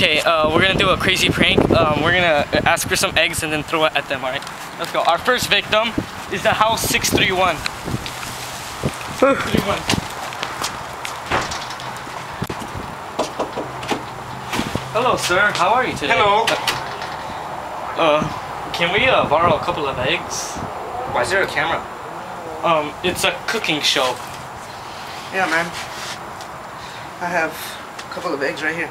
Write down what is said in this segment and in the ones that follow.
Okay, uh, we're gonna do a crazy prank. Um, we're gonna ask for some eggs and then throw it at them, alright? Let's go. Our first victim is the house 631. 631. Hello, sir. How are you today? Hello. Uh, can we uh, borrow a couple of eggs? Why is there a camera? Um, it's a cooking show. Yeah, man. I have a couple of eggs right here.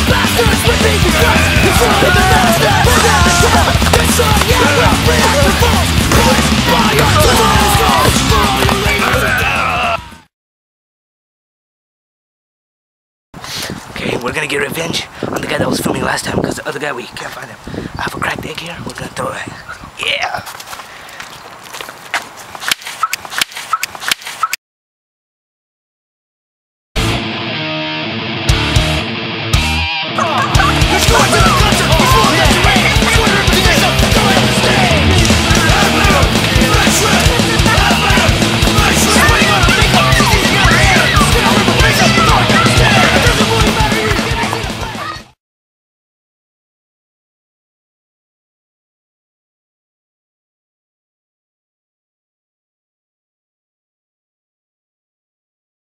Okay, we're gonna get revenge on the guy that was filming last time because the other guy we can't find him. I have a cracked egg here. We're gonna throw it. Yeah.